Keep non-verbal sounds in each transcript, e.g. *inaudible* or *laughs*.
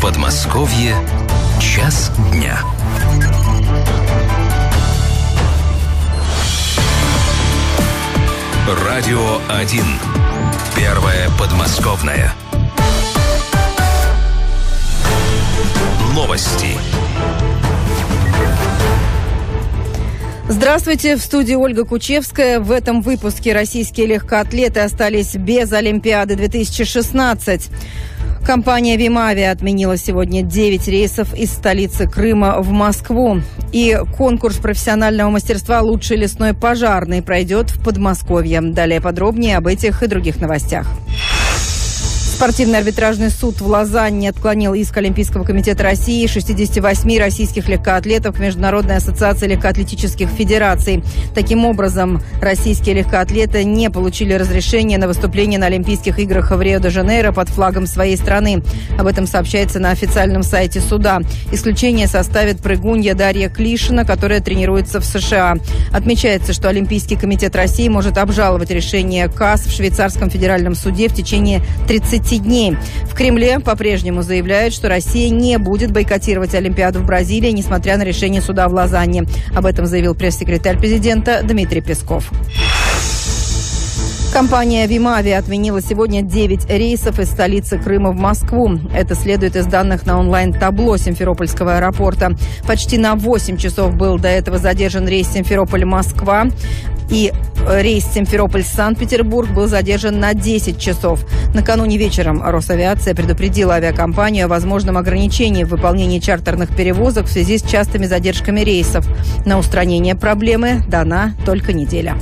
Подмосковье час дня. Радио 1. Первое подмосковное. Новости. Здравствуйте, в студии Ольга Кучевская. В этом выпуске российские легкоатлеты остались без Олимпиады 2016. Компания «Вимавиа» отменила сегодня 9 рейсов из столицы Крыма в Москву. И конкурс профессионального мастерства «Лучший лесной пожарный» пройдет в Подмосковье. Далее подробнее об этих и других новостях. Спортивный арбитражный суд в Лозанне отклонил иск Олимпийского комитета России 68 российских легкоатлетов Международной ассоциации легкоатлетических федераций. Таким образом, российские легкоатлеты не получили разрешения на выступление на Олимпийских играх в Рио-де-Жанейро под флагом своей страны. Об этом сообщается на официальном сайте суда. Исключение составит прыгунья Дарья Клишина, которая тренируется в США. Отмечается, что Олимпийский комитет России может обжаловать решение КАС в швейцарском федеральном суде в течение 30 10 дней. В Кремле по-прежнему заявляют, что Россия не будет бойкотировать Олимпиаду в Бразилии, несмотря на решение суда в Лозанне. Об этом заявил пресс-секретарь президента Дмитрий Песков. Компания «Вимави» отменила сегодня 9 рейсов из столицы Крыма в Москву. Это следует из данных на онлайн-табло Симферопольского аэропорта. Почти на 8 часов был до этого задержан рейс Симферополь-Москва. И рейс Симферополь-Санкт-Петербург был задержан на 10 часов. Накануне вечером Росавиация предупредила авиакомпанию о возможном ограничении в выполнении чартерных перевозок в связи с частыми задержками рейсов. На устранение проблемы дана только неделя.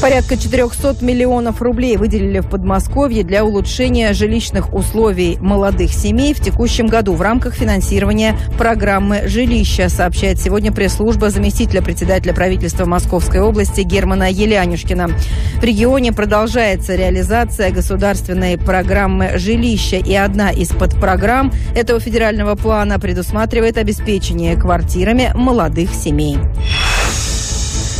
Порядка 400 миллионов рублей выделили в Подмосковье для улучшения жилищных условий молодых семей в текущем году в рамках финансирования программы «Жилища», сообщает сегодня пресс-служба заместителя председателя правительства Московской области Германа Елянюшкина. В регионе продолжается реализация государственной программы «Жилища», и одна из подпрограмм этого федерального плана предусматривает обеспечение квартирами молодых семей.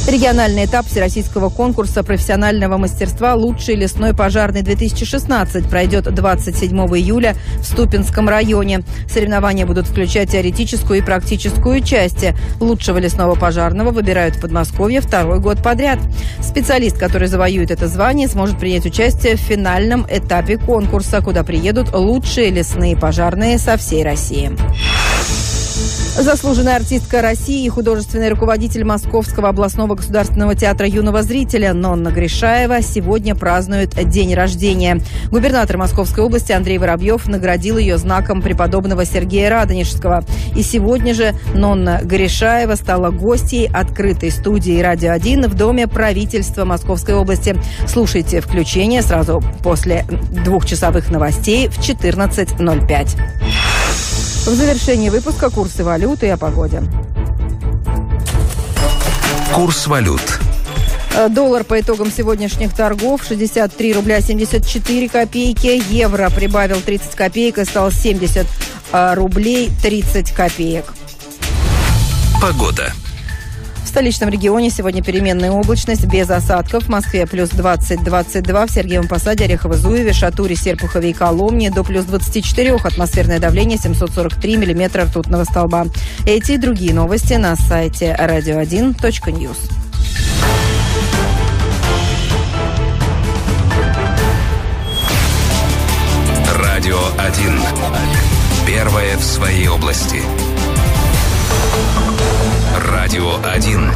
Региональный этап всероссийского конкурса профессионального мастерства «Лучший лесной пожарный-2016» пройдет 27 июля в Ступинском районе. Соревнования будут включать теоретическую и практическую части. Лучшего лесного пожарного выбирают в Подмосковье второй год подряд. Специалист, который завоюет это звание, сможет принять участие в финальном этапе конкурса, куда приедут лучшие лесные пожарные со всей России. Заслуженная артистка России и художественный руководитель Московского областного государственного театра юного зрителя Нонна Гришаева сегодня празднует день рождения. Губернатор Московской области Андрей Воробьев наградил ее знаком преподобного Сергея Радонежского. И сегодня же Нонна Гришаева стала гостьей открытой студии «Радио 1» в Доме правительства Московской области. Слушайте включение сразу после двухчасовых новостей в 14.05. В завершении выпуска курсы валюты и о погоде. Курс валют. Э, доллар по итогам сегодняшних торгов 63 рубля 74 копейки. Евро прибавил 30 копеек и стал 70 э, рублей 30 копеек. Погода столичном регионе сегодня переменная облачность без осадков. В Москве плюс 20-22, в Сергеевом Посаде, Орехово-Зуеве, Шатуре, Серпухове и Коломне до плюс 24. Атмосферное давление 743 миллиметра ртутного столба. Эти и другие новости на сайте radio1.news. Радио 1. Первое в своей области. Радио 1.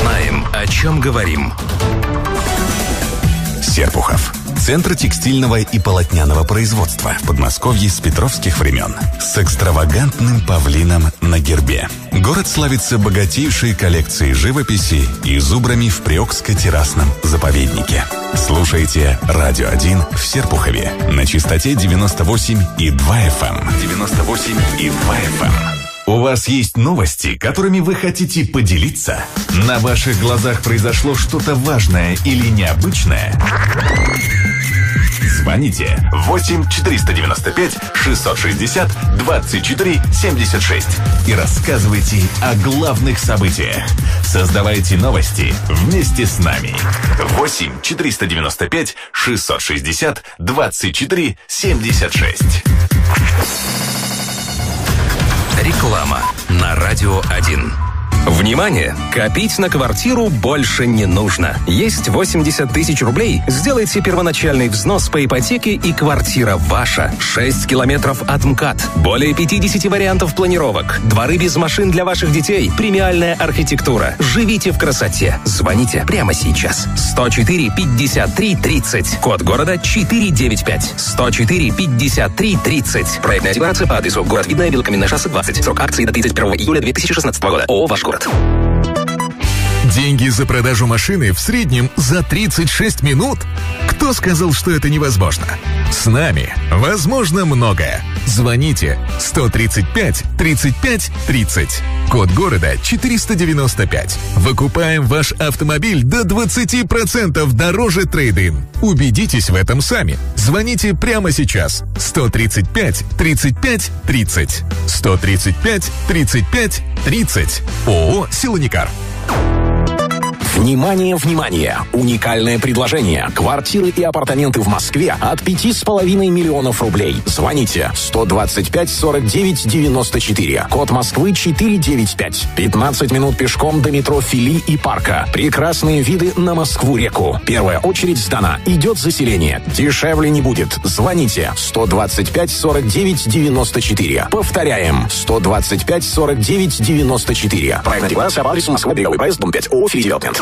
Знаем, о чем говорим. Серпухов. Центр текстильного и полотняного производства в Подмосковье с петровских времен. С экстравагантным павлином на гербе. Город славится богатейшей коллекцией живописи и зубрами в Приокско-террасном заповеднике. Слушайте «Радио 1» в Серпухове на частоте 98 и 2 FM. 98 и 2 FM. У вас есть новости, которыми вы хотите поделиться? На ваших глазах произошло что-то важное или необычное? Звоните 8 495 660 24 76 и рассказывайте о главных событиях. Создавайте новости вместе с нами. 8 495 660 24 76. Реклама на Радио 1. Внимание! Копить на квартиру больше не нужно. Есть 80 тысяч рублей. Сделайте первоначальный взнос по ипотеке и квартира ваша. 6 километров от МКАД. Более 50 вариантов планировок. Дворы без машин для ваших детей. Премиальная архитектура. Живите в красоте. Звоните прямо сейчас. 104 53 30. Код города 495. 104 53 30. Проектная декларация по адресу город Видное, Белокаменное шоссе 20. Срок акции до 31 июля 2016 года. ООО «Ваш город». город. Деньги за продажу машины в среднем за 36 минут? Кто сказал, что это невозможно? С нами возможно многое. Звоните 135 35 30. Код города 495. Выкупаем ваш автомобиль до 20% дороже трейдин. Убедитесь в этом сами. Звоните прямо сейчас. 135 35 30. 135 35 30. ООО «Силоникар». Внимание, внимание! Уникальное предложение. Квартиры и апартаменты в Москве от 5,5 миллионов рублей. Звоните 125 49 94. Код Москвы 495. 15 минут пешком до метро Фили и парка. Прекрасные виды на Москву-реку. Первая очередь сдана. Идет заселение. Дешевле не будет. Звоните 125 49 94. Повторяем 125 49 94. Правильно декларация по адресу Москва, Беговый проезд, дом 5, ООО «Фили Девелопмент».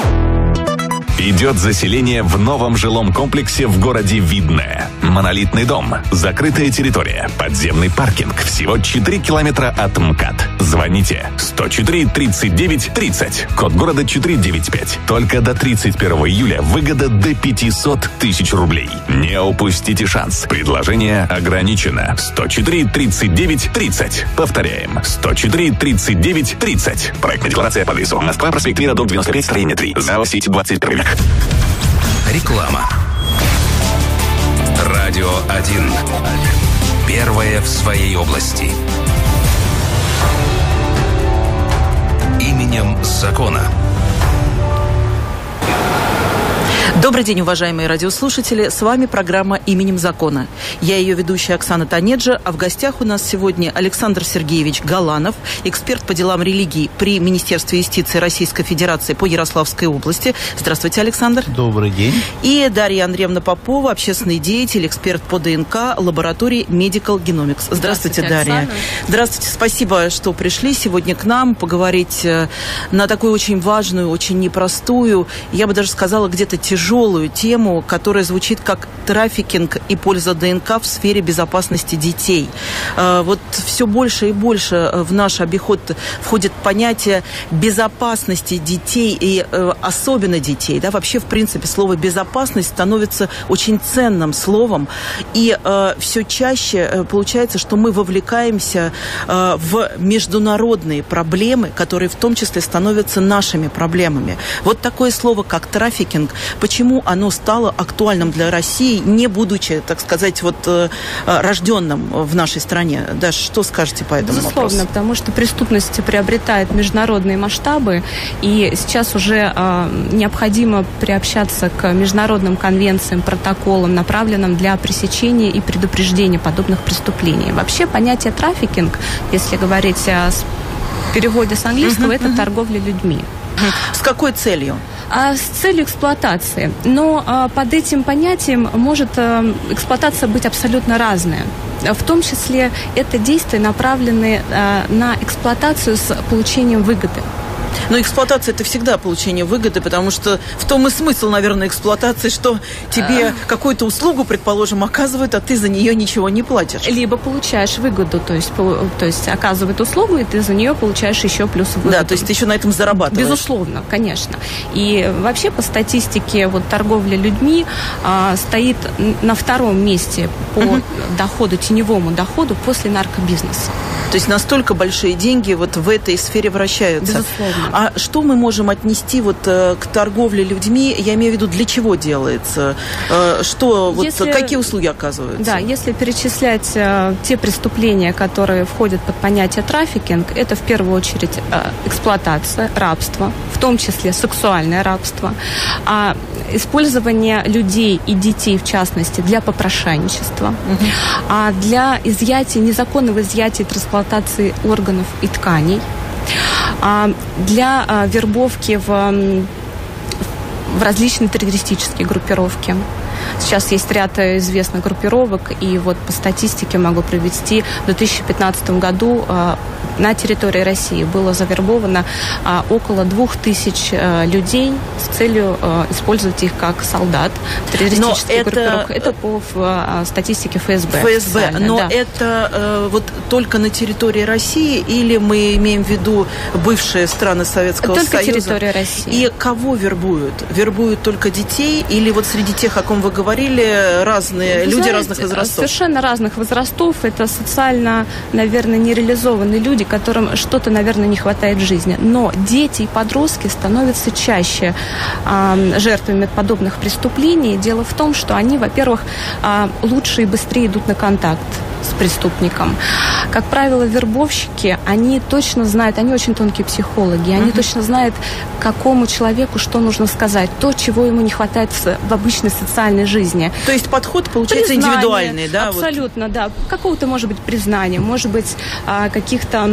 Идет заселение в новом жилом комплексе в городе Видное. Монолитный дом, закрытая территория, подземный паркинг. Всего 4 километра от МКАД. Звоните 104 39 30. Код города 495. Только до 31 июля выгода до 500 тысяч рублей. Не упустите шанс. Предложение ограничено. 104 39 30. Повторяем. 104 39 30. Проектная декларация по адресу. Москва, проспект Мира, дом 95, строение 3. ЗАО «Сеть 21 век». Реклама. Радио 1. Первое в своей области. Именем закона. Добрый день, уважаемые радиослушатели. С вами программа «Именем закона». Я ее ведущая Оксана Танеджа, а в гостях у нас сегодня Александр Сергеевич Галанов, эксперт по делам религии при Министерстве юстиции Российской Федерации по Ярославской области. Здравствуйте, Александр. Добрый день. И Дарья Андреевна Попова, общественный деятель, эксперт по ДНК лаборатории Medical Genomics. Здравствуйте, Здравствуйте Дарья. Оксана. Здравствуйте, спасибо, что пришли сегодня к нам поговорить э, на такую очень важную, очень непростую, я бы даже сказала, где-то тяжелую тему, которая звучит как трафикинг и польза ДНК в сфере безопасности детей. Э, Вот все больше и больше э, в наш обиход входит понятие безопасности детей и э, особенно детей. Да, вообще, в принципе, слово безопасность становится очень ценным словом. И все чаще получается, что мы вовлекаемся в международные проблемы, которые в том числе становятся нашими проблемами. Вот такое слово, как трафикинг, почему оно стало актуальным для России, не будучи, так сказать, вот э, рожденным в нашей стране? Даш, что скажете по этому Безусловно, вопросу? потому что преступность приобретает международные масштабы, и сейчас уже э, необходимо приобщаться к международным конвенциям, протоколам, направленным для пресечения и предупреждения подобных преступлений. Вообще понятие трафикинг, если говорить о переводе с английского, это торговля людьми. С какой целью? А с целью эксплуатации. Но а, под этим понятием может а, эксплуатация быть абсолютно разная. В том числе это действия направлены а, на эксплуатацию с получением выгоды. Но эксплуатация это всегда получение выгоды, потому что в том и смысл, наверное, эксплуатации, что тебе какую-то услугу, предположим, оказывают, а ты за нее ничего не платишь. Либо получаешь выгоду, то есть, полу- то есть оказывают услугу, и ты за нее получаешь еще плюс выгоду. Да, то есть ты еще на этом зарабатываешь. Безусловно, конечно. И вообще по статистике вот торговля людьми а, стоит на втором месте по доходу, теневому доходу после наркобизнеса. То есть настолько большие деньги вот в этой сфере вращаются. Безусловно. А что мы можем отнести вот э, к торговле людьми? Я имею в виду, для чего делается? Э, что, вот Если- какие услуги оказываются? Да, если перечислять э, те преступления, которые входят под понятие трафикинг, это в первую очередь эксплуатация, рабство, в том числе сексуальное рабство, а использование людей и детей, в частности, для попрошайничества, а для изъятия, незаконного изъятия и трансплантации органов и тканей, для а, вербовки в в различные террористические группировки. Сейчас есть ряд э, известных группировок, и вот по статистике могу привести, в 2015 году э, на территории России было завербовано а, около двух тысяч э, людей с целью э, использовать их как солдат террористических это-. Это по ф- а, статистике ФСБ. ФСБ. Но да. это э, вот только на территории России или мы имеем в виду бывшие страны Советского Только Союза? территория России. И кого вербуют? Вербуют только детей или вот среди тех, о ком вы говорили, разные Вы люди знаете, разных возрастов? Совершенно разных возрастов. Это социально, наверное, нереализованные люди, которым что-то, наверное, не хватает в жизни. Но дети и подростки становятся чаще а, жертвами подобных преступлений. Дело в том, что они, во-первых, а, лучше и быстрее идут на контакт с преступником. Как правило, вербовщики, они точно знают, они очень тонкие психологи, они точно знают, какому человеку что нужно сказать, то, чего ему не хватает в обычной социальной жизни. То есть подход получается Признание, индивидуальный, да? вот? Абсолютно, да. Какого-то, может быть, признания, может быть, а, каких-то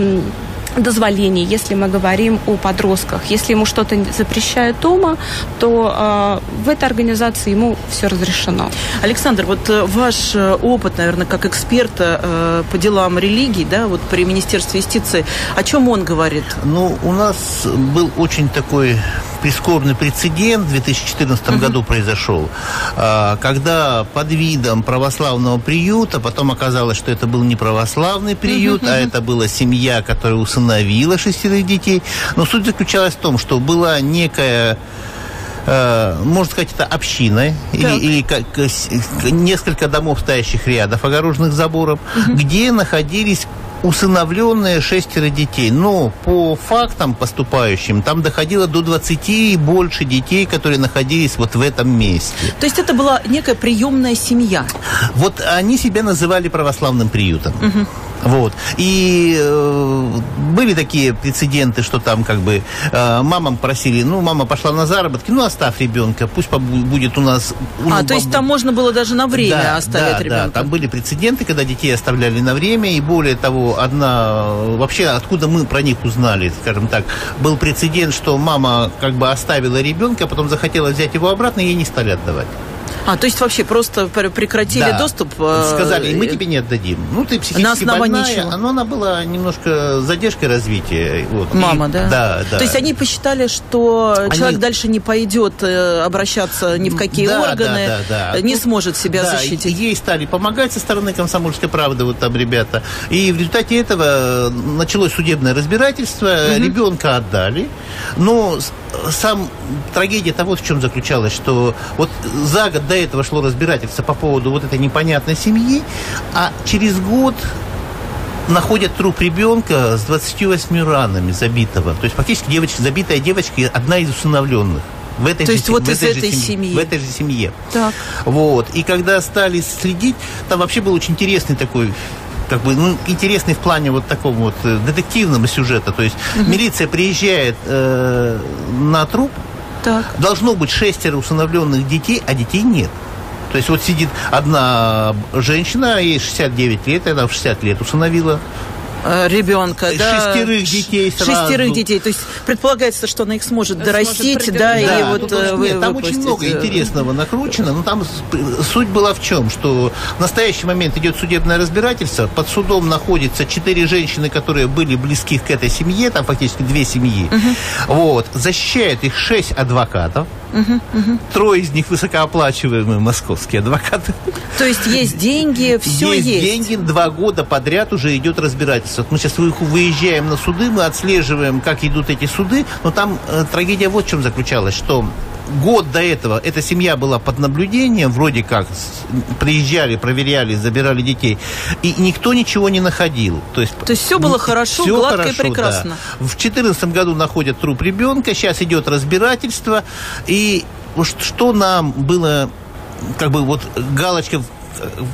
дозволений, если мы говорим о подростках. Если ему что-то запрещают дома, то а, в этой организации ему все разрешено. Александр, вот э, ваш э, опыт, наверное, как эксперта э, по делам религий, да, вот при Министерстве юстиции, о чем он говорит? Ну, у нас был очень такой прискорбный прецедент в 2014 году произошел, а, когда под видом православного приюта, потом оказалось, что это был не православный приют, а это была семья, которая усыновила шестерых детей. Но суть заключалась в том, что была некая э, можно сказать, это община или, Так. или как, э, с- к- несколько домов, стоящих рядов, огороженных забором, где находились усыновленные шестеро детей. Но по фактам поступающим там доходило до 20 и больше детей, которые находились вот в этом месте. То есть это была некая приемная семья. Вот они себя называли православным приютом. Вот. И э, были такие прецеденты, что там как бы э, мамам просили, ну, мама пошла на заработки, ну, оставь ребенка, пусть будет у нас... ну, А, то есть там можно было даже на время да, оставить да, ребенка. Да, там были прецеденты, когда детей оставляли на время, и более того, одна... Вообще, откуда мы про них узнали, скажем так, был прецедент, что мама как бы оставила ребенка, а потом захотела взять его обратно, и ей не стали отдавать. А, то есть вообще просто пр- прекратили Да. доступ? э, Сказали, мы тебе не отдадим. Ну, ты психически На основании больная. чего? Но она была немножко задержкой развития. Вот. Мама, И- да? Да, да. То есть они посчитали, что Они- человек дальше не пойдет э, обращаться ни в какие Да, органы, да, да, да. не Тут- сможет себя да, защитить. Ей стали помогать со стороны комсомольской правды, вот там ребята. И в результате этого началось судебное разбирательство, ребенка отдали. Но сам трагедия того, в чем заключалась, что вот за год до этого шло разбирательство по поводу вот этой непонятной семьи, а через год находят труп ребенка с 28 ранами забитого. То есть фактически девочка, забитая девочка, одна из усыновленных. В этой То же есть вот в из этой этой семье- семьи. В этой же семье. Так. Вот. И когда стали следить, там вообще был очень интересный такой как бы, ну, интересный в плане вот такого вот э, детективного сюжета. То есть милиция приезжает э, на труп, Так. должно быть шестеро усыновленных детей, а детей нет. То есть вот сидит одна женщина, ей 69 лет, она в 60 лет усыновила. Э, Ребенка, да. Шестерых детей сразу. Шестерых детей. То есть предполагается, что она их сможет дорастить, придержать. да, и Да, вот ну, э, вы- нет, там выпустить. очень много Э, интересного накручено, но там суть была в чем, что в настоящий момент идет судебное разбирательство, под судом находятся четыре женщины, которые были близки к этой семье, там фактически две семьи, вот, защищает их шесть адвокатов, трое из них высокооплачиваемые московские адвокаты. То есть есть деньги, все есть. есть деньги, два года подряд уже идет разбирательство. Мы сейчас вы- выезжаем на суды, мы отслеживаем, как идут эти суды, но там э, трагедия вот в чем заключалась, что год до этого эта семья была под наблюдением, вроде как приезжали, проверяли, забирали детей, и никто ничего не находил. То есть, То есть все было хорошо, все гладко хорошо, и прекрасно. Да. В 2014 году находят труп ребенка, сейчас идет разбирательство, и что нам было как бы вот галочка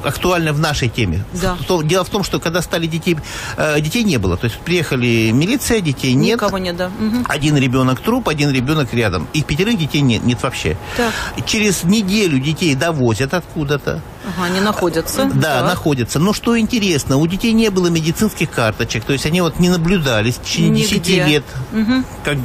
актуально в нашей теме. Да. Дело в том, что когда стали детей, э, детей не было. То есть приехали милиция, детей нет. Никого нет, да. Угу. Один ребенок труп, один ребенок рядом. И пятерых детей нет, нет вообще. Так. Через неделю детей довозят откуда-то. Ага, они находятся. Да, так. находятся. Но что интересно, у детей не было медицинских карточек, то есть они вот не наблюдались в течение Нигде. 10 лет, угу. как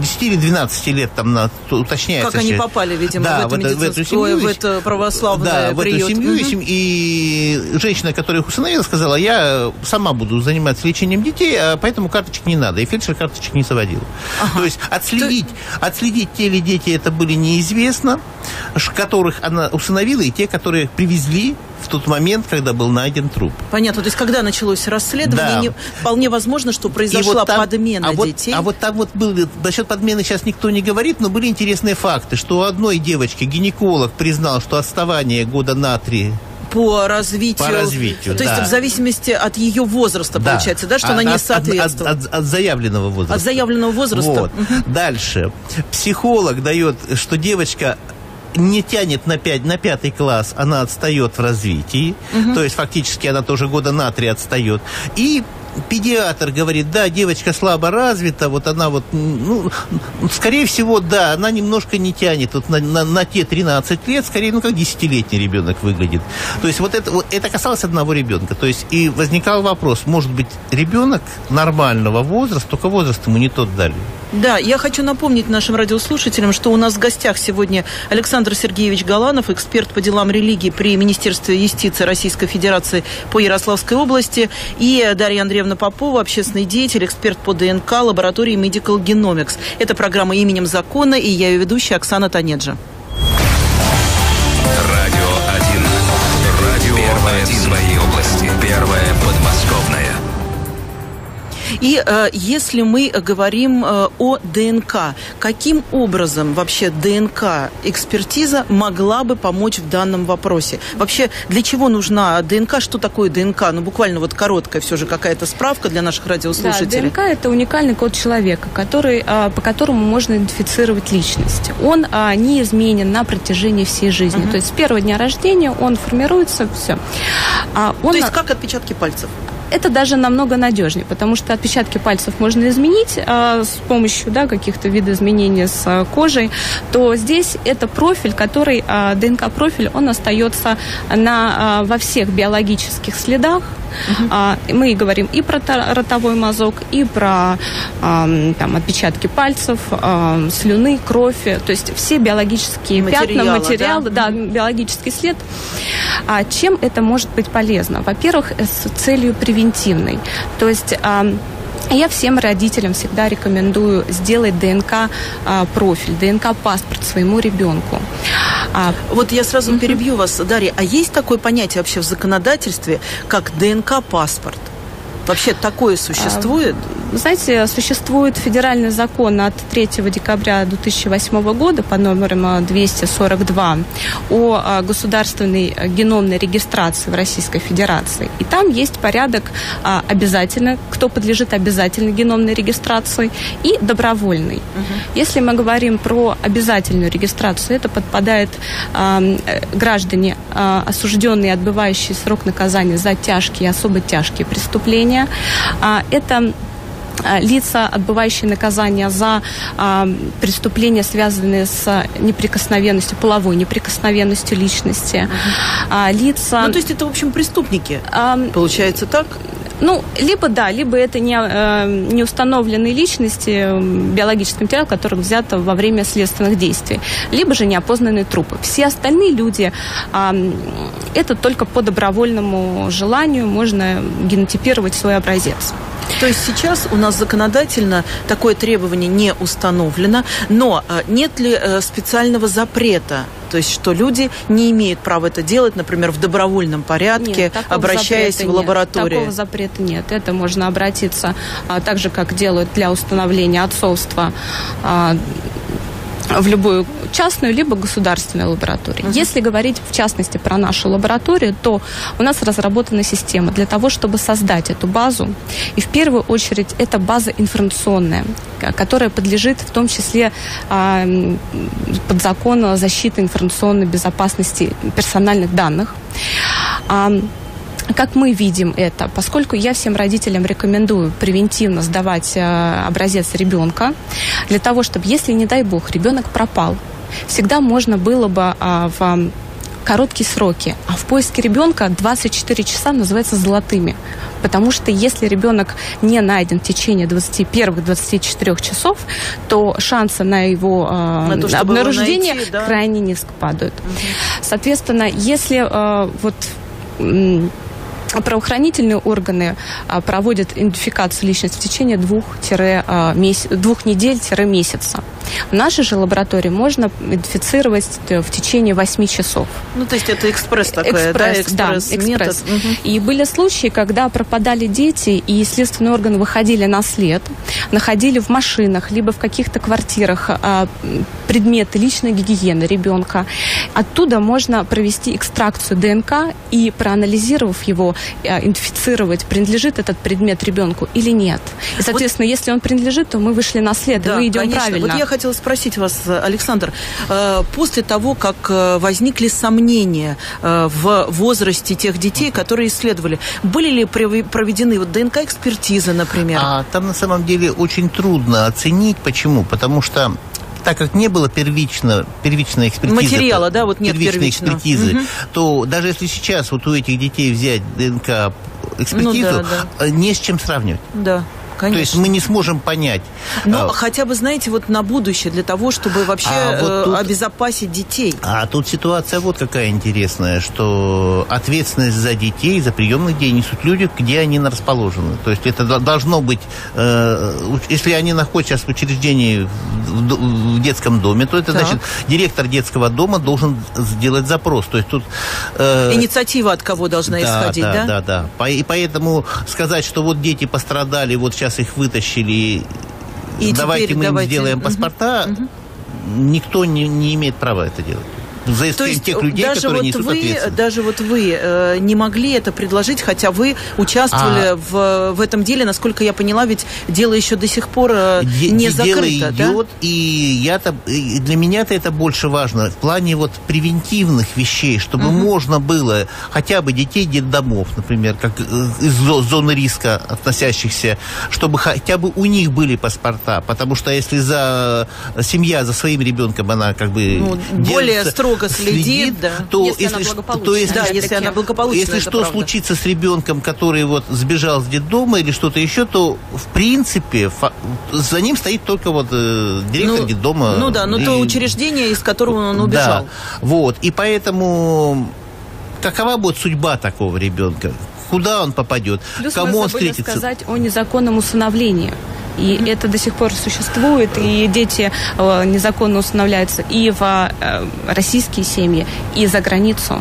10 или 12 лет там на, уточняется. Как они попали, видимо, да, в, эту в, эту семью, в это православное Да, в эту семью, угу. и женщина, которая их усыновила, сказала, я сама буду заниматься лечением детей, а поэтому карточек не надо. И фельдшер карточек не заводил. Ага. То есть отследить, То... отследить те ли дети это были неизвестно, которых она усыновила, и те, которые привезли увезли в тот момент, когда был найден труп. Понятно. То есть, когда началось расследование, да. не, вполне возможно, что произошла вот там, подмена а детей. Вот, а вот там вот был, насчет подмены сейчас никто не говорит, но были интересные факты, что у одной девочки гинеколог признал, что отставание года на три по развитию. По развитию, То да. есть в зависимости от ее возраста, да. получается, да, что от, она не соответствует. От, от, от заявленного возраста. От заявленного возраста. Вот. Угу. Дальше. Психолог дает, что девочка не тянет на, 5, на пятый класс, она отстает в развитии. Угу. То есть фактически она тоже года на три отстает. И педиатр говорит, да, девочка слабо развита, вот она вот, ну, скорее всего, да, она немножко не тянет вот на, на, на те 13 лет, скорее, ну, как десятилетний ребенок выглядит. То есть вот это, вот это касалось одного ребенка. То есть и возникал вопрос, может быть, ребенок нормального возраста, только возраст ему не тот дали. Да, я хочу напомнить нашим радиослушателям, что у нас в гостях сегодня Александр Сергеевич Галанов, эксперт по делам религии при Министерстве юстиции Российской Федерации по Ярославской области, и Дарья Андреевна Попова, общественный деятель, эксперт по ДНК лаборатории Medical Genomics. Это программа «Именем закона» и я ее ведущая Оксана Танеджа. Радио 1. Радио Первое в своей области. Первое. И э, если мы говорим э, о ДНК, каким образом вообще ДНК экспертиза могла бы помочь в данном вопросе? Вообще, для чего нужна ДНК? Что такое ДНК? Ну, буквально вот короткая все же какая-то справка для наших радиослушателей. Да, ДНК – это уникальный код человека, который, э, по которому можно идентифицировать личность. Он э, неизменен на протяжении всей жизни. Угу. То есть с первого дня рождения он формируется, все. А он... То есть как отпечатки пальцев? Это даже намного надежнее, потому что отпечатки пальцев можно изменить а, с помощью да, каких-то видоизменений с а, кожей, то здесь это профиль, который, а, ДНК-профиль, он остается на, а, во всех биологических следах, Угу. А, мы говорим и про ротовой мазок, и про а, там, отпечатки пальцев, а, слюны, кровь, то есть все биологические материалы, пятна, материалы, да, да биологический след. А чем это может быть полезно? Во-первых, с целью превентивной. То есть а, я всем родителям всегда рекомендую сделать ДНК-профиль, а, ДНК-паспорт своему ребенку. А, вот я сразу mm-hmm. перебью вас, Дарья. А есть такое понятие вообще в законодательстве, как ДНК-паспорт? Вообще такое существует? Вы знаете, существует федеральный закон от 3 декабря 2008 года по номерам 242 о а, государственной геномной регистрации в Российской Федерации. И там есть порядок а, обязательно, кто подлежит обязательной геномной регистрации и добровольной. Угу. Если мы говорим про обязательную регистрацию, это подпадает а, граждане, осужденные, отбывающие срок наказания за тяжкие, особо тяжкие преступления. Это Э, лица, отбывающие наказание за а, преступления, связанные с неприкосновенностью, половой неприкосновенностью личности. А, лица... Ну, то есть это, в общем, преступники, а, получается так? Ну, либо да, либо это не, э, не установленные личности, биологический материал, который взят во время следственных действий, либо же неопознанные трупы. Все остальные люди, э, это только по добровольному желанию можно генотипировать свой образец. То есть сейчас у нас законодательно такое требование не установлено, но э, нет ли э, специального запрета то есть, что люди не имеют права это делать, например, в добровольном порядке, нет, обращаясь в лабораторию. Такого запрета нет. Это можно обратиться а, так же, как делают для установления отцовства а, в любую частную либо государственную лабораторию. Uh-huh. Если говорить в частности про нашу лабораторию, то у нас разработана система для того, чтобы создать эту базу. И в первую очередь это база информационная, которая подлежит в том числе э, под закон защиты информационной безопасности персональных данных. Как мы видим это? Поскольку я всем родителям рекомендую превентивно сдавать э, образец ребенка, для того, чтобы, если, не дай бог, ребенок пропал, всегда можно было бы а, в короткие сроки, а в поиске ребенка 24 часа называются золотыми. Потому что если ребенок не найден в течение 20, первых 24 часов, то шансы на его э, на то, обнаружение найти, да? крайне низко падают. Угу. Соответственно, если э, вот правоохранительные органы а, проводят идентификацию личности в течение двух, а, двух недель-месяца. В нашей же лаборатории можно идентифицировать в течение 8 часов. Ну, то есть это экспресс такой, экспресс, да? Экспресс, да, экспресс. Угу. И были случаи, когда пропадали дети, и следственные органы выходили на след, находили в машинах, либо в каких-то квартирах а, предметы личной гигиены ребенка. Оттуда можно провести экстракцию ДНК и, проанализировав его, идентифицировать, принадлежит этот предмет ребенку или нет. И, соответственно, вот, если он принадлежит, то мы вышли на след, да, и мы идем конечно. правильно. Вот я хотела спросить вас, Александр, э, после того, как э, возникли сомнения э, в возрасте тех детей, которые исследовали, были ли проведены вот ДНК-экспертизы, например? А, там на самом деле очень трудно оценить. Почему? Потому что так как не было первично, первичной экспертизы, материала, да, вот нет первичной экспертизы, угу. то даже если сейчас вот у этих детей взять ДНК экспертизу, ну, да, да. не с чем сравнивать. Да конечно. То есть мы не сможем понять. Но а, хотя бы, знаете, вот на будущее, для того, чтобы вообще а вот э, тут, обезопасить детей. А тут ситуация вот какая интересная, что ответственность за детей, за приемных детей несут люди, где они расположены. То есть это должно быть, э, если они находятся сейчас в учреждении в, в детском доме, то это так. значит директор детского дома должен сделать запрос. То есть тут... Э, Инициатива от кого должна да, исходить, да? Да, да, да. И поэтому сказать, что вот дети пострадали, вот сейчас сейчас их вытащили, и давайте мы давайте. им сделаем паспорта, угу. никто не, не имеет права это делать. За исключением тех людей, даже которые вот несут вы, Даже вот вы э, не могли это предложить, хотя вы участвовали а, в, в этом деле, насколько я поняла, ведь дело еще до сих пор э, де, не закрыто, дело да? идет, и я-то, для меня-то это больше важно в плане вот превентивных вещей, чтобы угу. можно было хотя бы детей детдомов, например, как э, из зоны риска относящихся, чтобы хотя бы у них были паспорта, потому что если за семья за своим ребенком она как бы ну, более строго строго следит, следит да. то если, если она то если, да, если она благополучна, если что правда. случится с ребенком, который вот сбежал с детдома или что-то еще, то в принципе за ним стоит только вот э, директор ну, детдома. Ну да, но и... то учреждение, из которого он убежал. Да, вот, и поэтому какова будет судьба такого ребенка? Куда он попадет? Плюс Кому он встретится? сказать о незаконном усыновлении. И mm-hmm. это до сих пор существует, и дети э, незаконно усыновляются и в э, российские семьи, и за границу.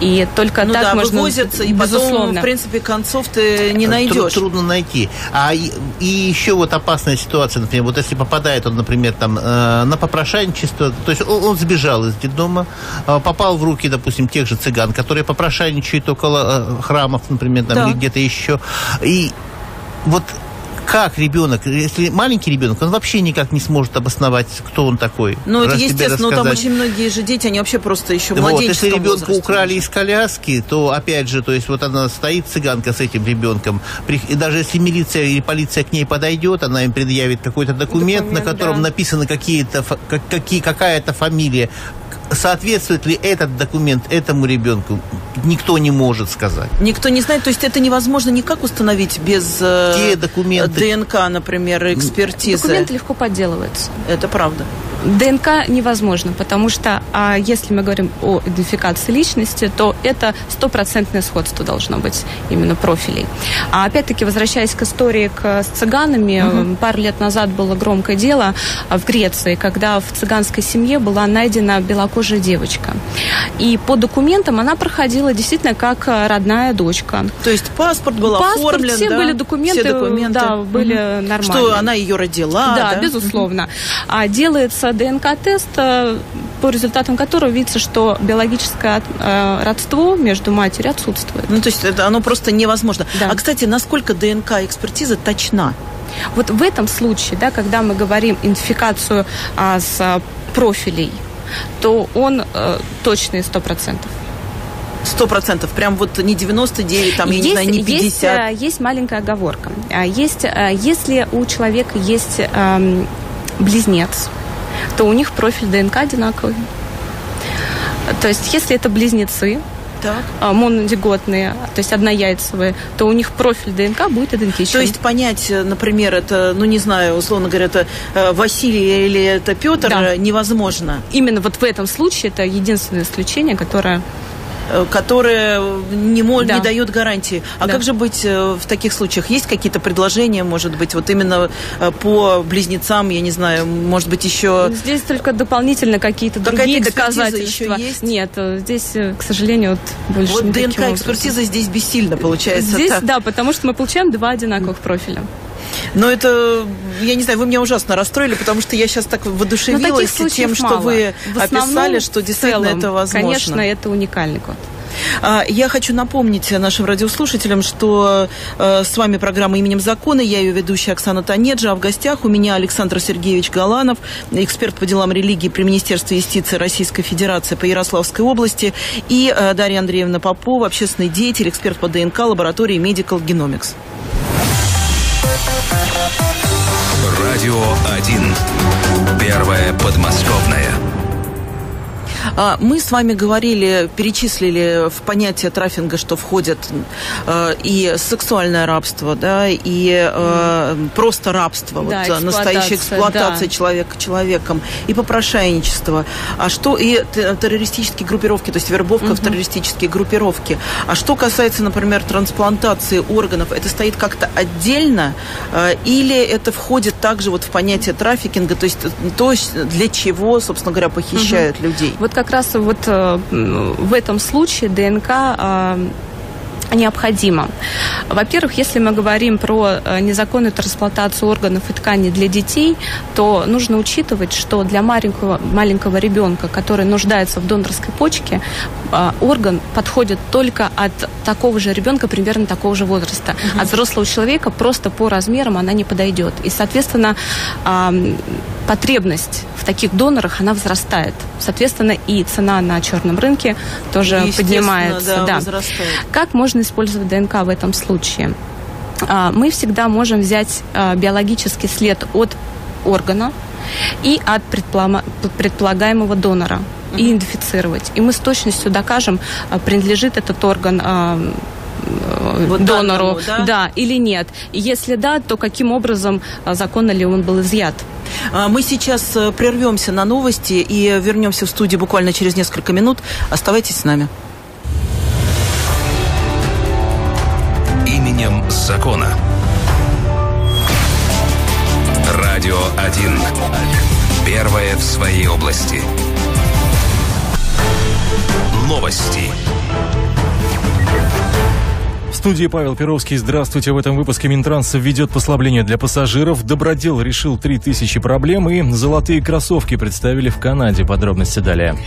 И только ну так да, можно... вывозятся, и потом, в принципе, концов ты не найдешь. Трудно найти. А и, и еще вот опасная ситуация, например, вот если попадает он, например, там э, на попрошайничество, то есть он, он сбежал из детдома, э, попал в руки, допустим, тех же цыган, которые попрошайничают около э, храмов, например, там, да. или где-то еще. И вот как ребенок, если маленький ребенок, он вообще никак не сможет обосновать, кто он такой. Ну, это естественно, но там очень многие же дети, они вообще просто еще вот, Если ребенка украли из коляски, то опять же, то есть вот она стоит, цыганка с этим ребенком, и даже если милиция или полиция к ней подойдет, она им предъявит какой-то документ, документ на котором да. написано какие-то, какие, какая-то фамилия, соответствует ли этот документ этому ребенку, никто не может сказать. Никто не знает, то есть это невозможно никак установить без э, Те документы... ДНК, например, экспертизы. Документы легко подделываются. Это правда. ДНК невозможно, потому что а если мы говорим о идентификации личности, то это стопроцентное сходство должно быть именно профилей. А опять-таки, возвращаясь к истории к, с цыганами, угу. пару лет назад было громкое дело в Греции, когда в цыганской семье была найдена белокожая девочка. И по документам она проходила действительно как родная дочка. То есть паспорт был паспорт, оформлен, все да? были документы, все документы, да, были угу. нормальные. Что она ее родила. Да, да? безусловно. Угу. А делается ДНК-тест, э, по результатам которого видится, что биологическое э, родство между матерью отсутствует. Ну, то есть это оно просто невозможно. Да. А, кстати, насколько ДНК-экспертиза точна? Вот в этом случае, да, когда мы говорим идентификацию а, с а, профилей, то он э, точный 100%. Сто процентов, прям вот не 99, там, я есть, не знаю, не Есть, 50. э, есть маленькая оговорка. Есть, э, если у человека есть эм, близнец, то у них профиль ДНК одинаковый. То есть, если это близнецы, Так. а, монодиготные, то есть однояйцевые, то у них профиль ДНК будет идентичен. То есть понять, э, например, это, ну не знаю, условно говоря, это э, Василий или это Петр Да. э, невозможно, именно вот в этом случае это единственное исключение, которое э, которое не, мо- Да. не дает гарантии. А Да. как же быть э, в таких случаях? Есть какие-то предложения, может быть, вот именно э, по близнецам, я не знаю, может быть, еще... Здесь только дополнительно какие-то другие доказательства. еще есть? Нет, здесь, к сожалению, вот больше Вот ДНК-экспертиза здесь бессильна, образом. получается. Здесь, так. да, потому что мы получаем два одинаковых профиля. Но это, я не знаю, вы меня ужасно расстроили, потому что я сейчас так воодушевилась случаев тем, что мало. вы В основном, описали, что действительно целом, это возможно. Конечно, это уникальный код. А, Я хочу напомнить нашим радиослушателям, что э, с вами программа «Именем закона». Я ее ведущая Оксана Танеджа. А в гостях у меня Александр Сергеевич Галанов, эксперт по делам религии при Министерстве юстиции Российской Федерации по Ярославской области, и э, Дарья Андреевна Попова, общественный деятель, эксперт по ДНК лаборатории Medical Genomics. Радио 1. Первая подмосковная. А, Мы с вами говорили, перечислили в понятие трафинга, что входят э, и сексуальное рабство, да, и э, просто рабство, Да, вот, э, настоящая эксплуатация, эксплуатация да. человека человеком, и попрошайничество. А что и террористические группировки, то есть вербовка в террористические группировки. А что касается, например, трансплантации органов, это стоит как-то отдельно, или это входит также вот в понятие трафикинга, то есть то, для чего, собственно говоря, похищают людей? Вот как раз вот э, в этом случае ДНК э, необходимо. Во-первых, если мы говорим про э, незаконную трансплантацию органов и тканей для детей, то нужно учитывать, что для маленького, маленького ребенка, который нуждается в донорской почке, орган подходит только от такого же ребенка, примерно такого же возраста. От взрослого человека просто по размерам она не подойдет. И, соответственно, потребность в таких донорах, она возрастает. Соответственно, и цена на черном рынке тоже поднимается. да, возрастает. Как можно использовать ДНК в этом случае? А, Мы всегда можем взять а, биологический след от органа и от предполагаемого донора и идентифицировать. И мы с точностью докажем, а, принадлежит этот орган а, э, Вот донору, данному, да? или нет. И если да, то каким образом а, законно ли он был изъят? Мы сейчас э, прервемся на новости и вернемся в студию буквально через несколько минут. Оставайтесь с нами. Именем закона. Радио 1. Первое в своей области. Новости. В студии Павел Перовский. Здравствуйте. В этом выпуске Минтранс введет послабление для пассажиров. Добродел решил 3000 проблем и золотые кроссовки представили в Канаде. Подробности далее.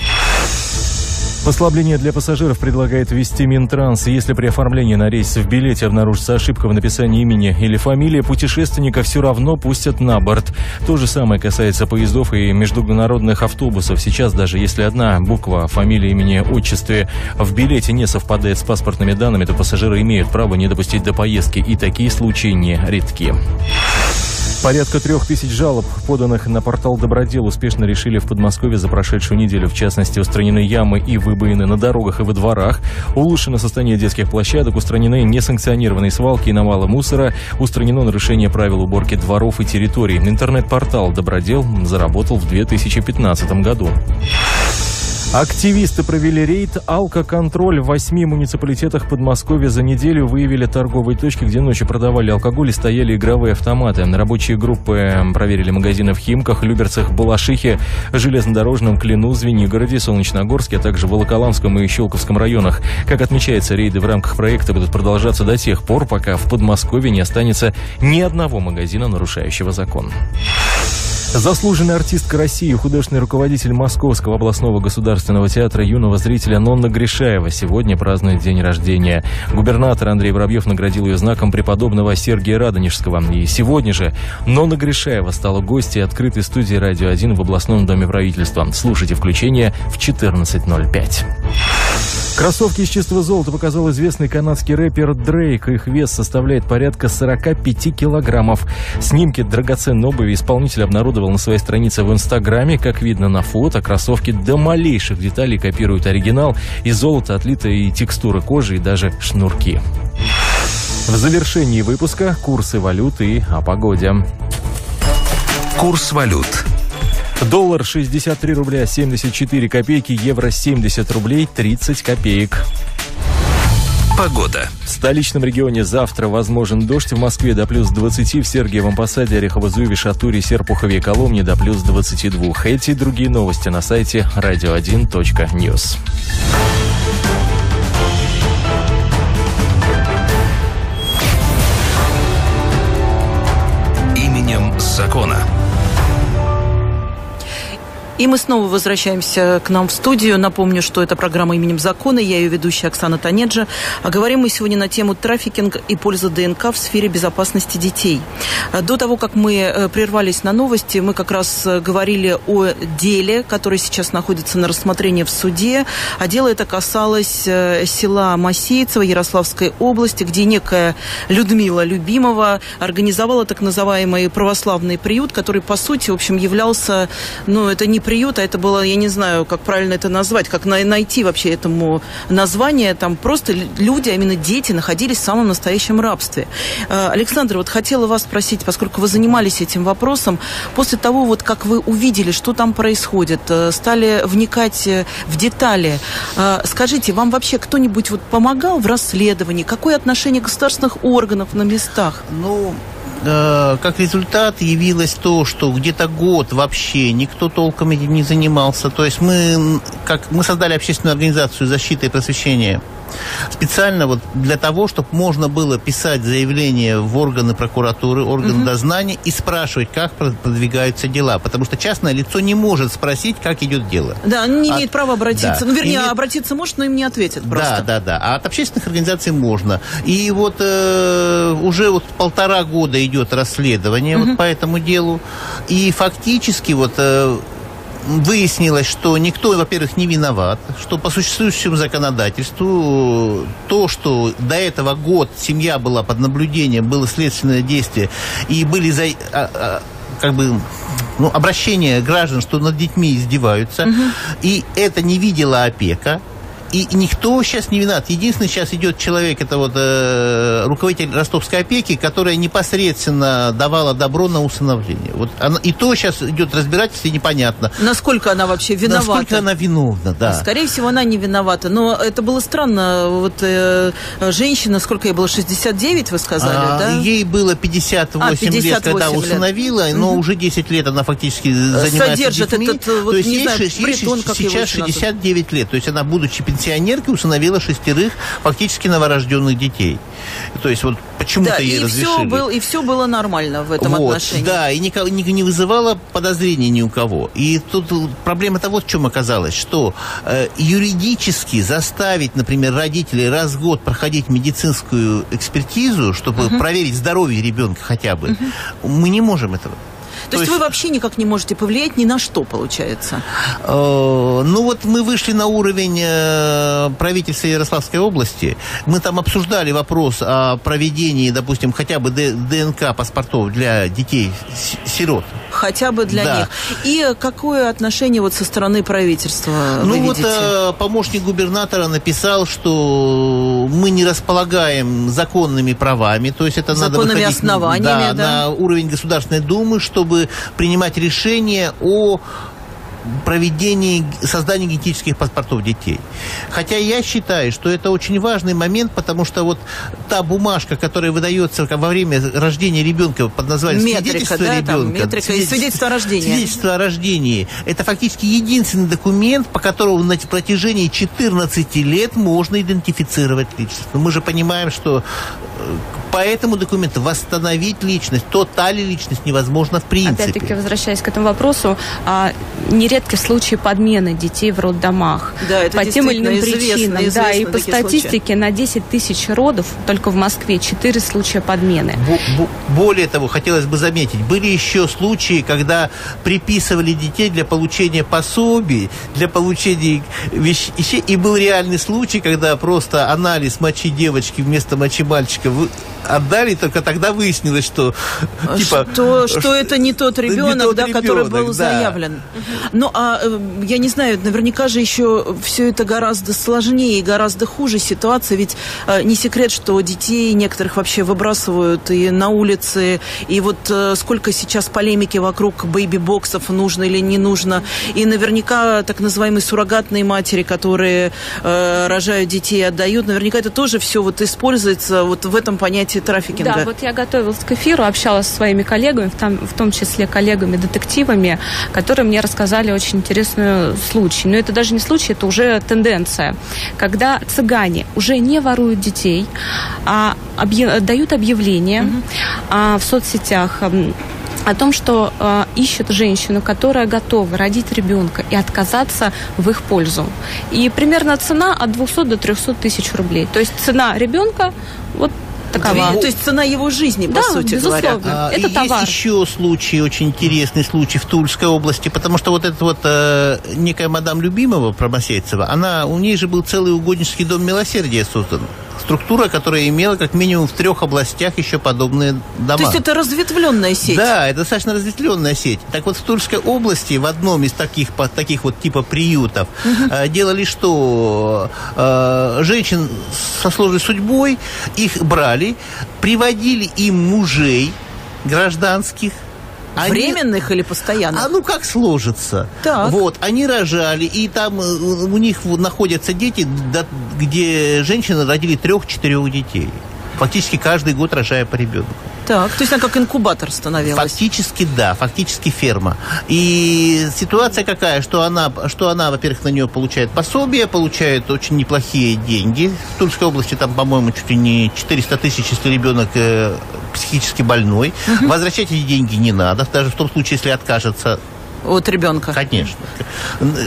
Послабление для пассажиров предлагает ввести Минтранс. Если при оформлении на рейс в билете обнаружится ошибка в написании имени или фамилии, путешественника все равно пустят на борт. То же самое касается поездов и международных автобусов. Сейчас даже если одна буква фамилии, имени, отчестве в билете не совпадает с паспортными данными, то пассажиры имеют право не допустить до поездки. И такие случаи не редки. Порядка трех тысяч жалоб, поданных на портал Добродел, успешно решили в Подмосковье за прошедшую неделю. В частности, устранены ямы и выбоины на дорогах и во дворах, улучшено состояние детских площадок, устранены несанкционированные свалки и навалы мусора, устранено нарушение правил уборки дворов и территорий. Интернет-портал Добродел заработал в 2015 году. Активисты провели рейд «Алкоконтроль» в восьми муниципалитетах Подмосковья. За неделю выявили торговые точки, где ночью продавали алкоголь и стояли игровые автоматы. Рабочие группы проверили магазины в Химках, Люберцах, Балашихе, Железнодорожном, Клину, Звенигороде, Солнечногорске, а также в Волоколамском и Щелковском районах. Как отмечается, рейды в рамках проекта будут продолжаться до тех пор, пока в Подмосковье не останется ни одного магазина, нарушающего закон. Заслуженная артистка России, художественный руководитель Московского областного государственного театра юного зрителя Нонна Гришаева сегодня празднует день рождения. Губернатор Андрей Воробьев наградил ее знаком преподобного Сергия Радонежского. И сегодня же Нонна Гришаева стала гостьей открытой студии «Радио 1» в областном доме правительства. Слушайте включение в 14.05. Кроссовки из чистого золота показал известный канадский рэпер Дрейк. Их вес составляет порядка 45 килограммов. Снимки драгоценной обуви исполнитель обнародовал на своей странице в Инстаграме. Как видно на фото, кроссовки до малейших деталей копируют оригинал. Из золота отлита и текстура кожи, и даже шнурки. В завершении выпуска курсы валют и о погоде. Курс валют. Доллар 63 рубля 74 копейки, евро 70 рублей 30 копеек. Погода. В столичном регионе завтра возможен дождь. В Москве до плюс 20, в Сергиевом Посаде, Орехово-Зуеве, Шатуре, Серпухове и Коломне до плюс 22. Эти и другие новости на сайте radio1.news. Именем закона. И мы снова возвращаемся к нам в студию. Напомню, что это программа «Именем закона». Я ее ведущая Оксана Танеджа. А говорим мы сегодня на тему трафикинг и польза ДНК в сфере безопасности детей. До того, как мы э, прервались на новости, мы как раз э, говорили о деле, которое сейчас находится на рассмотрении в суде. А дело это касалось э, села Масейцево Ярославской области, где некая Людмила Любимова организовала так называемый православный приют, который, по сути, в общем, являлся, ну, это не приют, а это было, я не знаю, как правильно это назвать, как найти вообще этому название. Там просто люди, а именно дети, находились в самом настоящем рабстве. Э, Александр, вот хотела вас спросить, поскольку вы занимались этим вопросом, после того, вот как вы увидели, что там происходит, э, стали вникать э, в детали, скажите, вам вообще кто-нибудь вот помогал в расследовании? Какое отношение государственных органов на местах? Ну, Э, как результат явилось то, что где-то год вообще никто толком этим не занимался. То есть мы, как, мы создали общественную организацию защиты и просвещения специально вот для того, чтобы можно было писать заявление в органы прокуратуры, органы угу. дознания и спрашивать, как продвигаются дела. Потому что частное лицо не может спросить, как идет дело. Да, не от... имеет права обратиться. Да. Ну, вернее, имеет... обратиться может, но им не ответят просто. Да, да, да. А от общественных организаций можно. И вот э, уже вот полтора года идет расследование угу. вот по этому делу. И фактически вот... Э, выяснилось, что никто, во-первых, не виноват, что по существующему законодательству то, что до этого год семья была под наблюдением, было следственное действие, и были за, а, а, как бы ну, обращения граждан, что над детьми издеваются, угу. и это не видела опека, и никто сейчас не виноват. Единственный сейчас идет человек, это вот э, руководитель ростовской опеки, которая непосредственно давала добро на усыновление. Вот она, и то сейчас идет разбирательство, и непонятно. Насколько она вообще виновата? Насколько она виновна, да. Скорее всего, она не виновата. Но это было странно. Вот э, женщина, сколько ей было, 69, вы сказали, а, да? Ей было 58, а, 58 лет, когда лет. усыновила, но угу. уже 10 лет она фактически занимается Содержит детьми. этот, вот, то есть знаю, ей притон, как сейчас 69 лет. То есть она, будучи пенсионеркой, усыновила шестерых фактически новорожденных детей. То есть вот почему-то да, ей и разрешили. Все был, и все было нормально в этом вот, отношении. Да, и не, не, не вызывало подозрений ни у кого. И тут проблема-то вот в чем оказалась, что э, юридически заставить, например, родителей раз в год проходить медицинскую экспертизу, чтобы угу. проверить здоровье ребенка хотя бы, угу. мы не можем этого. То, есть, есть вы вообще никак не можете повлиять ни на что, получается? Э, ну вот мы вышли на уровень э, правительства Ярославской области. Мы там обсуждали вопрос о проведении, допустим, хотя бы ДНК паспортов для детей-сирот. Хотя бы для да. них. И какое отношение вот со стороны правительства Ну вот видите? Э, помощник губернатора написал, что мы не располагаем законными правами, то есть это законными надо выходить основаниями, да, да? на уровень Государственной Думы, чтобы принимать решения о проведении, создании генетических паспортов детей. Хотя я считаю, что это очень важный момент, потому что вот та бумажка, которая выдается во время рождения ребенка под названием Метрика, свидетельство да, ребенка, там, метрика и свидетельство о рождении. Свидетельство о рождении. Это фактически единственный документ, по которому на протяжении 14 лет можно идентифицировать личность. Но мы же понимаем, что по этому документу восстановить личность, то та ли личность невозможно в принципе. Опять-таки, возвращаясь к этому вопросу, а, нередки случаи подмены детей в роддомах. Да, это по тем или иным известно, причинам. да, и по статистике на 10 тысяч родов только в Москве 4 случая подмены. Бо- бо- Более того, хотелось бы заметить, были еще случаи, когда приписывали детей для получения пособий, для получения вещ- вещей, и был реальный случай, когда просто анализ мочи девочки вместо мочи мальчика вы- отдали, только тогда выяснилось, что типа... что, что это не тот не ребенок, тот да, который ребенок, был да. заявлен. Ну, а э, я не знаю, наверняка же еще все это гораздо сложнее и гораздо хуже ситуация, ведь э, не секрет, что детей некоторых вообще выбрасывают и на улице, и вот э, сколько сейчас полемики вокруг бэйби-боксов, нужно или не нужно, и наверняка так называемые суррогатные матери, которые э, рожают детей отдают, наверняка это тоже все вот используется вот в этом понятии трафикинга. Да, вот я готовилась к эфиру, общалась со своими коллегами, в том, в том числе коллегами-детективами, которые мне рассказали очень интересный случай. Но это даже не случай, это уже тенденция. Когда цыгане уже не воруют детей, а объя- дают объявления а, в соцсетях о том, что э, ищут женщину, которая готова родить ребенка и отказаться в их пользу. И примерно цена от 200 до 300 тысяч рублей. То есть цена ребенка вот такова. То есть цена его жизни, по Да, сути безусловно. говоря. А, Это и товар. Есть еще случай, очень интересный случай в Тульской области, потому что вот эта вот э, некая мадам Любимова Промосейцева, она, у ней же был целый угоднический дом милосердия создан. Структура, которая имела как минимум в трех областях еще подобные дома. То есть это разветвленная сеть? Да, это достаточно разветвленная сеть. Так вот, в Тульской области в одном из таких, по- таких вот типа приютов э, делали что? Э, женщин со сложной судьбой, их брали, приводили им мужей гражданских, они- Временных или постоянных? а ну как сложится? Так. Вот, они рожали, и там э, у них находятся дети, где женщины родили трех-четырех детей. Фактически каждый год рожая по ребенку. Так, то есть она как инкубатор становилась? Фактически да, фактически ферма. И ситуация какая, что она, что она, во-первых, на нее получает пособие, получает очень неплохие деньги. В Тульской области там, по-моему, чуть ли не 400 тысяч, если ребенок э, психически больной. Возвращать эти деньги не надо, даже в том случае, если откажется От ребенка? Конечно.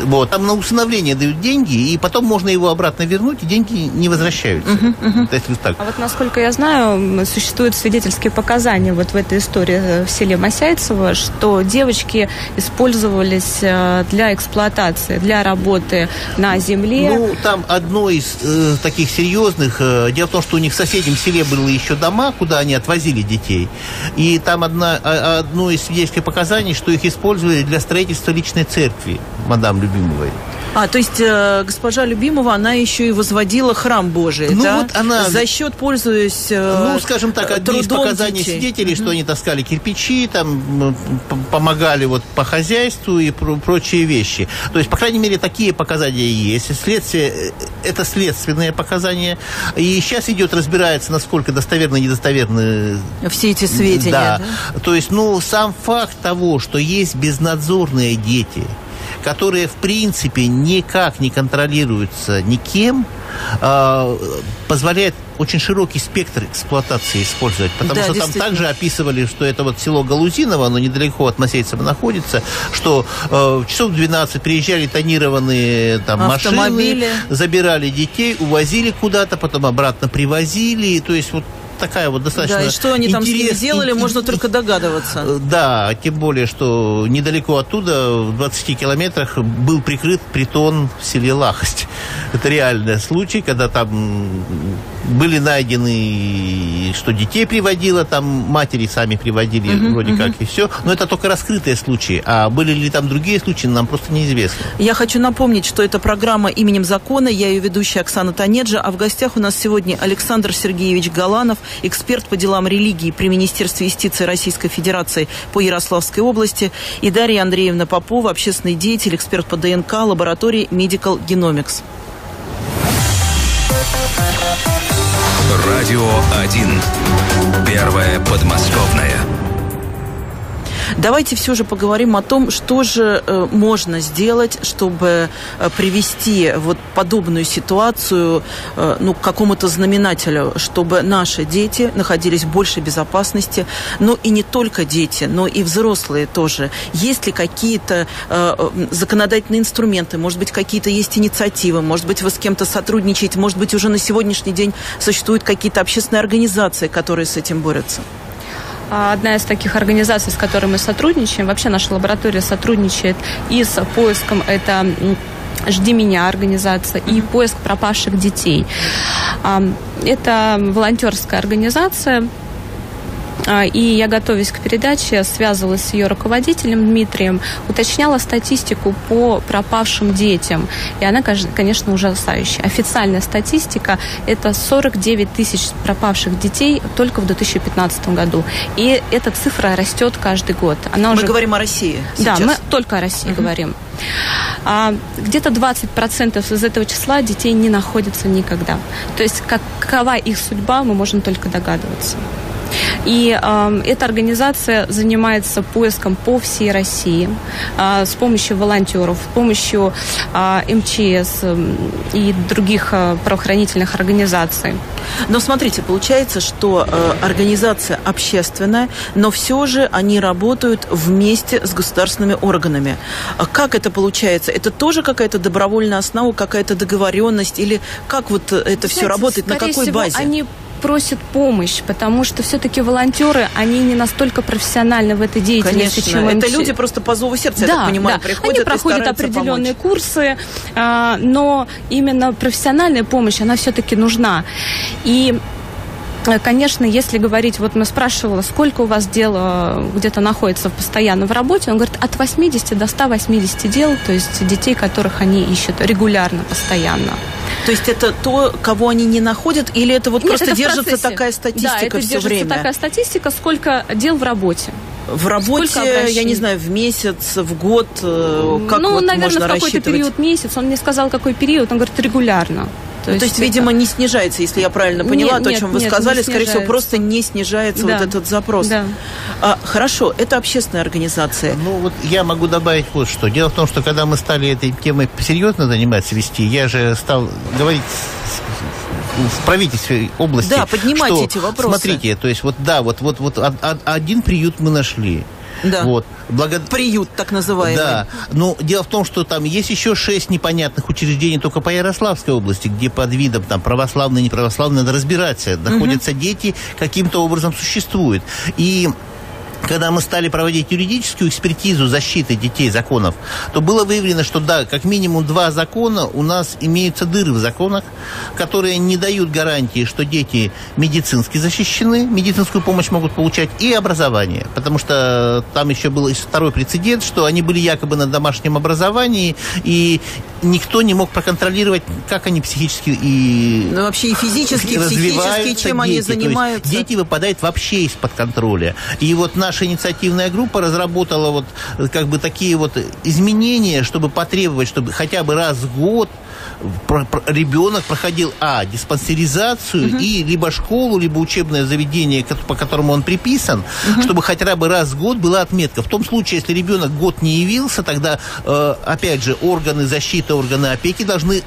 Вот. Там на усыновление дают деньги, и потом можно его обратно вернуть, и деньги не возвращаются. То есть вот так. А вот насколько я знаю, существуют свидетельские показания вот в этой истории э, в селе Масяйцево, что девочки использовались э, для эксплуатации, для работы на земле. Ну, там одно из э, таких серьезных... э, дело в том, что у них в соседнем селе были еще дома, куда они отвозили детей. И там одна, а- одно из свидетельских показаний, что их использовали для строительства личной церкви мадам Любимовой. А, то есть э, госпожа Любимова, она еще и возводила храм Божий, Ну, да? вот она- За счет, пользуясь э, Ну, скажем так, э, одни из показаний детей. свидетелей, что они таскали кирпичи, там помогали вот по хозяйству и про- прочие вещи. То есть, по крайней мере, такие показания есть. Следствие, э, это следственные показания. И сейчас идет, разбирается, насколько достоверны и недостоверны Все эти сведения, да. да? То есть, ну, сам факт того, что есть безнадзорные дети, которые, в принципе, никак не контролируются никем, а, позволяет очень широкий спектр эксплуатации использовать. Потому Да, что там также описывали, что это вот село Галузиново, оно недалеко от Масейцева находится, что э, в часов 12 приезжали тонированные там, Автомобили. машины, забирали детей, увозили куда-то, потом обратно привозили. То есть вот такая вот достаточно Да, и что они там с ними делали, ин- можно только догадываться. Э, Да, тем более, что недалеко оттуда, в 20 километрах, был прикрыт притон в селе Лахость. Это реальный случай, когда там были найдены, что детей приводило, там матери сами приводили, вроде как, и все. Но это только раскрытые случаи. А были ли там другие случаи, нам просто неизвестно. Я хочу напомнить, что это программа «Именем закона». Я ее ведущая Оксана Танеджа. А в гостях у нас сегодня Александр Сергеевич Галанов, эксперт по делам религии при Министерстве юстиции Российской Федерации по Ярославской области, и Дарья Андреевна Попова, общественный деятель, эксперт по ДНК лаборатории Medical Genomics. Радио 1. Первое подмосковное. Давайте все же поговорим о том, что же э, можно сделать, чтобы э, привести вот подобную ситуацию э, ну, к какому-то знаменателю, чтобы наши дети находились в большей безопасности, но и не только дети, но и взрослые тоже. Есть ли какие-то законодательные инструменты, может быть, какие-то есть инициативы, может быть, вы с кем-то сотрудничаете, может быть, уже на сегодняшний день существуют какие-то общественные организации, которые с этим борются? А одна из таких организаций, с которой мы сотрудничаем, вообще наша лаборатория сотрудничает и с поиском, это «Жди меня» организация и поиск пропавших детей. Это волонтерская организация, и я, готовясь к передаче, связывалась с ее руководителем Дмитрием, уточняла статистику по пропавшим детям. И она, конечно, ужасающая. Официальная статистика – это 49 тысяч пропавших детей только в 2015 году. И эта цифра растет каждый год. Она мы уже... говорим о России сейчас. Да, мы только о России угу. говорим. А где-то 20% из этого числа детей не находятся никогда. То есть какова их судьба, мы можем только догадываться. И э, эта организация занимается поиском по всей России э, с помощью волонтеров, с помощью э, МЧС э, и других э, правоохранительных организаций. Но смотрите, получается, что э, организация общественная, но все же они работают вместе с государственными органами. А как это получается? Это тоже какая-то добровольная основа, какая-то договоренность или как вот это Знаете, все работает, на какой всего, базе? Они просят помощь, потому что все-таки волонтеры, они не настолько профессиональны в этой деятельности, Конечно. чем Это люди просто по зову сердца, да, я так понимаю, да. приходят Они проходят определенные помочь. курсы, а, но именно профессиональная помощь, она все-таки нужна. И конечно, если говорить, вот мы спрашивала, сколько у вас дел э, где-то находится постоянно в работе, он говорит, от 80 до 180 дел, то есть детей, которых они ищут регулярно, постоянно. То есть это то, кого они не находят, или это вот Нет, просто это держится такая статистика да, это все держится время? такая статистика, сколько дел в работе. В работе, я не знаю, в месяц, в год, э, как ну, вот наверное, можно в какой-то период месяц. Он мне сказал, какой период. Он говорит, регулярно. То, есть, то есть, видимо, не снижается, если я правильно поняла, нет, то, о чем нет, вы нет, сказали, скорее всего, просто не снижается да. вот этот запрос. Да. А, хорошо, это общественная организация. Ну, вот я могу добавить вот что. Дело в том, что когда мы стали этой темой серьезно заниматься, вести, я же стал говорить в правительстве области. Да, поднимайте что, эти вопросы. Смотрите, то есть вот да, вот вот вот один приют мы нашли. Да. Вот. Благо... Приют, так называемый. Да. Но дело в том, что там есть еще шесть непонятных учреждений только по Ярославской области, где под видом там православные, неправославные надо разбираться. Находятся угу. дети, каким-то образом существуют. И когда мы стали проводить юридическую экспертизу защиты детей законов, то было выявлено, что да, как минимум два закона у нас имеются дыры в законах, которые не дают гарантии, что дети медицински защищены, медицинскую помощь могут получать и образование. Потому что там еще был второй прецедент, что они были якобы на домашнем образовании, и никто не мог проконтролировать, как они психически и ну, вообще и физически, и психически, чем дети. они занимаются. дети выпадают вообще из-под контроля. И вот наш наша инициативная группа разработала вот как бы такие вот изменения, чтобы потребовать, чтобы хотя бы раз в год ребенок проходил, а, диспансеризацию угу. и либо школу, либо учебное заведение, по которому он приписан, угу. чтобы хотя бы раз в год была отметка. В том случае, если ребенок год не явился, тогда, э, опять же, органы защиты, органы опеки должны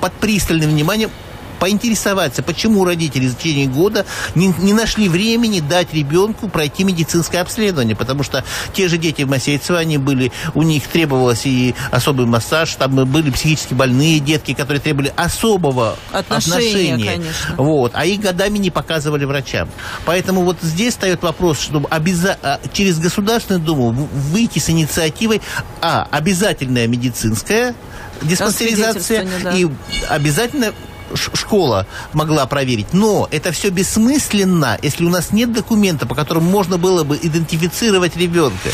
под пристальным вниманием поинтересоваться, почему родители в течение года не, не нашли времени дать ребенку пройти медицинское обследование, потому что те же дети в Масейцево, они были, у них требовалось и особый массаж, там были психически больные детки, которые требовали особого отношения. отношения вот, а их годами не показывали врачам. Поэтому вот здесь встает вопрос, чтобы обяза- а, через Государственную Думу выйти с инициативой, а, обязательная медицинская диспансеризация да. и обязательно школа могла проверить. Но это все бессмысленно, если у нас нет документа, по которому можно было бы идентифицировать ребенка.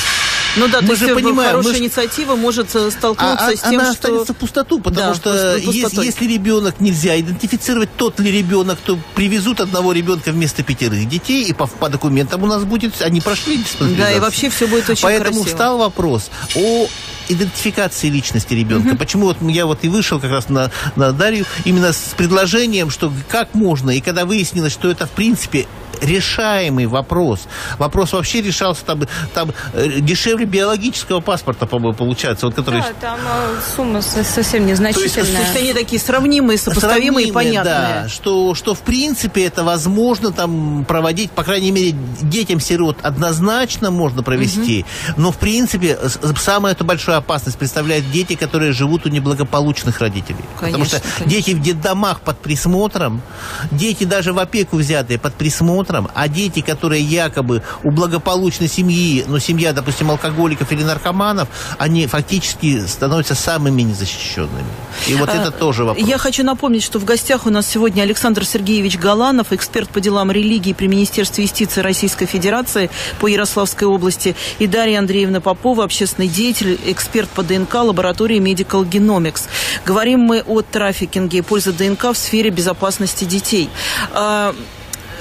Ну да, мы то же есть понимаем, хорошая мы инициатива может э, столкнуться а, с тем, она что... останется в пустоту, потому Да, что пустотой. если, ребенок нельзя идентифицировать, тот ли ребенок, то привезут одного ребенка вместо пятерых детей, и по, по документам у нас будет, они прошли Да, и вообще все будет очень Поэтому красиво. встал вопрос о идентификации личности ребенка. Почему вот я вот и вышел как раз на, на Дарью именно с предложением, что как можно, и когда выяснилось, что это в принципе решаемый вопрос. Вопрос вообще решался там, там э, дешевле биологического паспорта, по-моему, получается, вот который Да, там э, сумма со- совсем То незначительная. есть они такие сравнимые, сопоставимые и Сравнимые, понятные. Да, что, что в принципе это возможно там проводить, по крайней мере, детям-сирот однозначно можно провести, но в принципе с- самую эту большую опасность представляют дети, которые живут у неблагополучных родителей. Потому Конечно, что конечно. дети в детдомах под присмотром, дети даже в опеку взятые под присмотром, а дети, которые якобы у благополучной семьи, но семья, допустим, алкоголиков или наркоманов, они фактически становятся самыми незащищенными. И вот это тоже вопрос. А, Я хочу напомнить, что в гостях у нас сегодня Александр Сергеевич Галанов, эксперт по делам религии при Министерстве юстиции Российской Федерации по Ярославской области, и Дарья Андреевна Попова, общественный деятель, эксперт по ДНК лаборатории Medical Genomics. Говорим мы о трафикинге и пользе ДНК в сфере безопасности детей. А,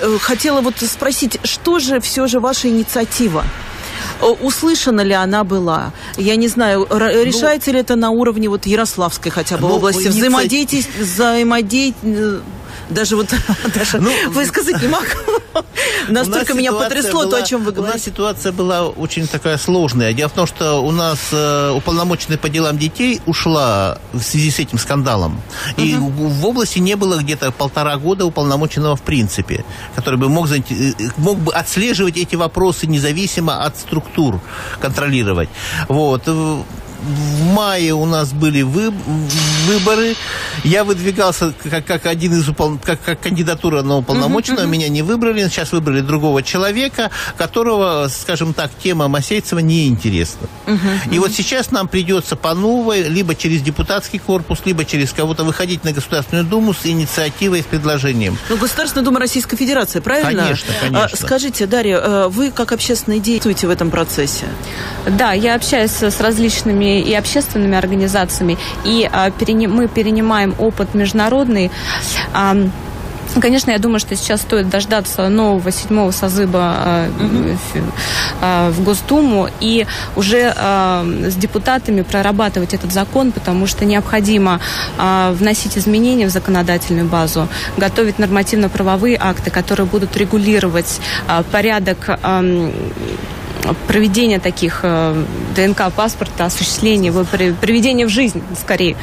э, Хотела вот спросить, что же все же ваша инициатива? Э, Услышана ли она была? Я не знаю, р- решается ли это на уровне вот Ярославской хотя бы Ну, области? инициатив- Взаимодействие, взаимодействие, даже вот *laughs* даже Ну, высказать не могу. *laughs* Настолько меня потрясло то, была- о чем вы У нас говорите. ситуация была очень такая сложная. Дело в том, что у нас э, уполномоченная по делам детей ушла в связи с этим скандалом. И в области не было где-то полтора года уполномоченного в принципе, который бы мог, заинте- э, мог бы отслеживать эти вопросы независимо от структур, контролировать. Вот. В мае у нас были вы- выборы. Я выдвигался как, как один из упол- как, как кандидатура на уполномоченного. Меня не выбрали. Сейчас выбрали другого человека, которого, скажем так, тема Масейцева не интересна. И вот сейчас нам придется по новой, либо через депутатский корпус, либо через кого-то выходить на Государственную Думу с инициативой, с предложением. Ну, Государственная Дума Российской Федерации, правильно? Конечно, конечно. А, Скажите, Дарья, э, вы как общественный действуете в этом процессе? Да, я общаюсь с различными и общественными организациями, и а, мы перенимаем опыт международный. Конечно, я думаю, что сейчас стоит дождаться нового седьмого созыва а, в Госдуму и уже а, с депутатами прорабатывать этот закон, потому что необходимо а, вносить изменения в законодательную базу, готовить нормативно-правовые акты, которые будут регулировать порядок ам, проведения таких э, ДНК-паспорта, осуществления, его при- приведения в жизнь, скорее.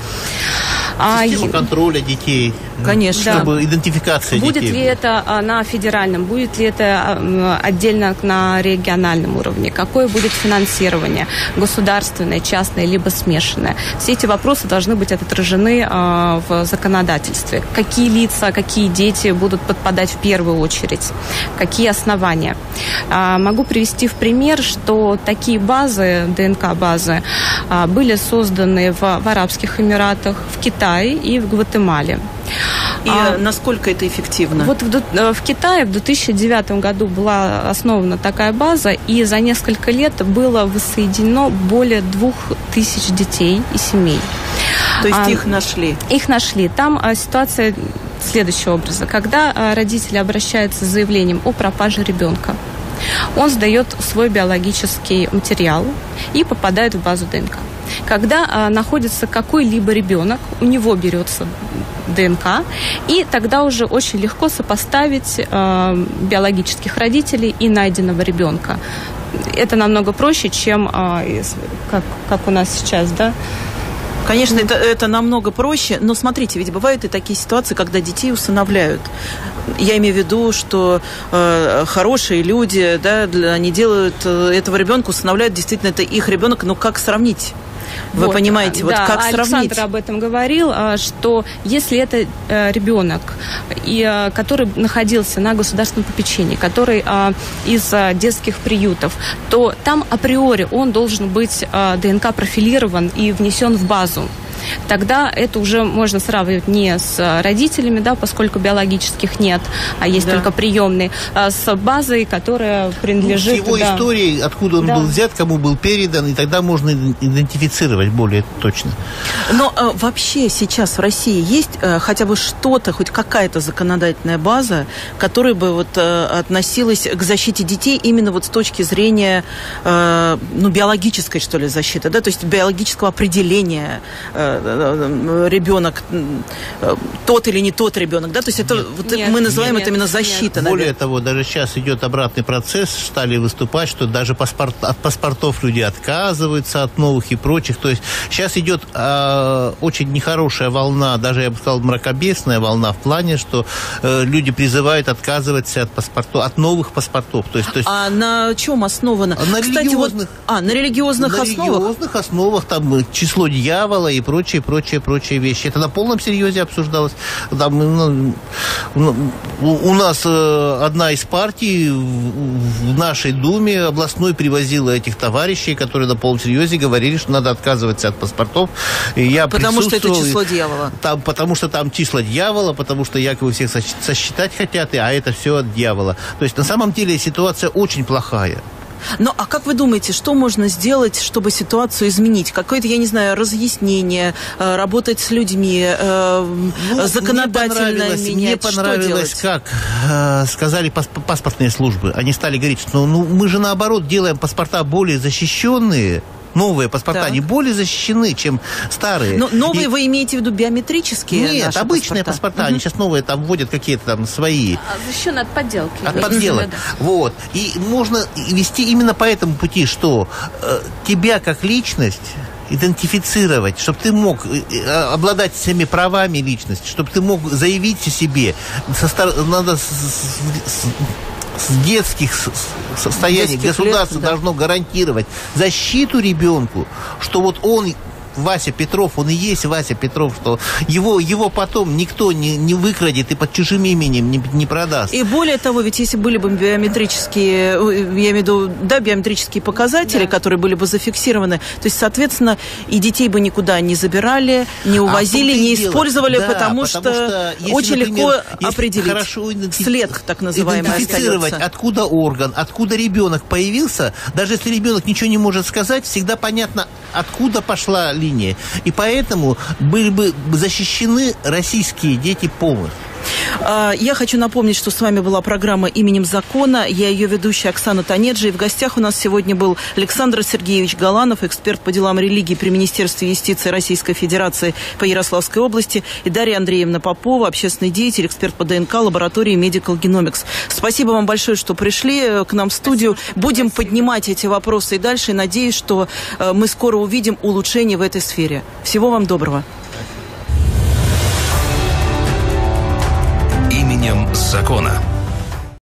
А Система е- контроля детей. Конечно. Чтобы идентификация Будет детей ли была. это а, на федеральном, будет ли это а, отдельно на региональном уровне, какое будет финансирование, государственное, частное, либо смешанное. Все эти вопросы должны быть отражены а, в законодательстве. Какие лица, какие дети будут подпадать в первую очередь, какие основания. А, Могу привести в пример, что такие базы, ДНК-базы, а, были созданы в, в Арабских Эмиратах, в Китае и в Гватемале. И А, э, насколько это эффективно? вот в, э, в Китае в 2009 году была основана такая база, и за несколько лет было воссоединено более двух тысяч детей и семей. То есть а, их нашли. Их нашли. Там а, ситуация следующего образа. Когда а, родители обращаются с заявлением о пропаже ребенка, он сдает свой биологический материал и попадает в базу ДНК. Когда а, находится какой-либо ребенок, у него берется ДНК, и тогда уже очень легко сопоставить а, биологических родителей и найденного ребенка. Это намного проще, чем из- как, как у нас сейчас, да? Конечно, это, это намного проще, но смотрите, ведь бывают и такие ситуации, когда детей усыновляют. Я имею в виду, что э, хорошие люди, да, для- они делают э, этого ребенка, усыновляют, действительно, это их ребенок, но как сравнить? Вы Вот, понимаете, вот да, как Александр сравнить? об этом говорил, а, что если это э, ребенок, и, а, который находился на государственном попечении, который а, из детских приютов, то там априори он должен быть ДНК профилирован и внесен в базу. Тогда это уже можно сравнивать не с родителями, да, поскольку биологических нет, а есть да. только приемные, а с базой, которая принадлежит... Ну, с его да. историей, откуда он да. был взят, кому был передан, и тогда можно идентифицировать более точно. Но э, вообще сейчас в России есть э, хотя бы что-то, хоть какая-то законодательная база, которая бы вот э, относилась к защите детей именно вот с точки зрения э, ну, биологической, что ли, защиты, да, то есть биологического определения э, э, э ребенок, э, тот или не тот ребенок, да, то есть это нет, вот нет, мы называем нет, это именно защита. Нет. Более того, даже сейчас идет обратный процесс, стали выступать, что даже паспорт, от паспортов люди отказываются от новых и прочих, то есть сейчас идет э, очень нехорошая волна, даже я бы сказал мракобесная волна в плане, что э, люди призывают отказываться от паспортов, от новых паспортов. То есть, то есть... А на чем основано? На Кстати, религиозных. Вот, а, на религиозных на основах? На религиозных основах, там э, число дьявола и прочие, прочие, прочие вещи. Это на полном серьезе обсуждалось. Там, ну, ну у нас э, одна из партий в, в нашей Думе областной привозила этих товарищей, которые на полном серьезе говорили, что надо отказываться от паспортов. И я потому что это число дьявола. Там, потому что там числа дьявола, потому что якобы всех сосчитать хотят, а это все от дьявола. То есть на самом деле ситуация очень плохая. Ну, а как вы думаете, что можно сделать, чтобы ситуацию изменить? Какое-то, я не знаю, разъяснение, э, работать с людьми, э, ну, законодательно мне менять? Мне понравилось, как э, сказали паспортные службы. Они стали говорить, что ну, мы же наоборот делаем паспорта более защищенные, новые паспорта, так. они более защищены, чем старые. Но новые и... вы имеете в виду биометрические? Нет, обычные паспорта. паспорта. Угу. Они сейчас новые там вводят какие-то там свои. А, защищены от подделки. От подделок. Да. Вот. И можно вести именно по этому пути, что э, тебя как личность идентифицировать, чтобы ты мог э, э, обладать всеми правами личности, чтобы ты мог заявить о себе. Со, надо с, с, с детских состояний детских государство лет, да. должно гарантировать защиту ребенку, что вот он Вася Петров, он и есть Вася Петров, что его, его потом никто не, не выкрадет и под чужим именем не, не продаст. И более того, ведь если были бы биометрические, я имею в виду, да, биометрические показатели, да. которые были бы зафиксированы, то есть, соответственно, и детей бы никуда не забирали, не а увозили, а не использовали, да, потому, потому что, что очень например, легко определить хорошо след, так называемый, идентифицировать, остается. откуда орган, откуда ребенок появился, даже если ребенок ничего не может сказать, всегда понятно, откуда пошла линия линии. И поэтому были бы защищены российские дети полностью. А, я хочу напомнить, что с вами была программа «Именем закона». Я ее ведущая Оксана Танеджи. И в гостях у нас сегодня был Александр Сергеевич Галанов, эксперт по делам религии при Министерстве юстиции Российской Федерации по Ярославской области, и Дарья Андреевна Попова, общественный деятель, эксперт по ДНК лаборатории Medical Genomics. Спасибо вам большое, что пришли э, к нам в студию. Будем поднимать эти вопросы и дальше. И надеюсь, что э, мы скоро увидим улучшение в этой сфере. Всего вам доброго. Закона.